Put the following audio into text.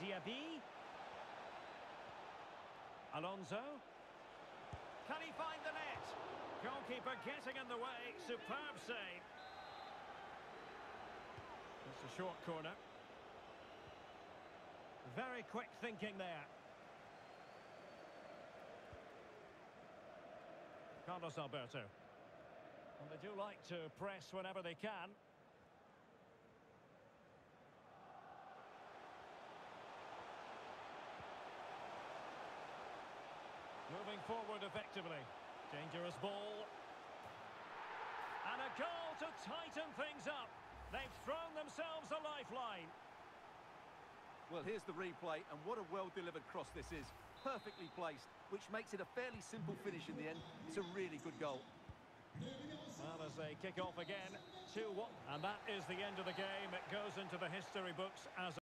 Diaby. Alonso. Can he find the net? Goalkeeper getting in the way. Superb save. It's a short corner. Very quick thinking there. Carlos Alberto. And they do like to press whenever they can. Moving forward effectively. Dangerous ball. And a goal to tighten things up. They've thrown themselves a lifeline. Well, here's the replay, and what a well-delivered cross this is. Perfectly placed, which makes it a fairly simple finish in the end. It's a really good goal. Well, as they kick off again, 2-1. And that is the end of the game. It goes into the history books as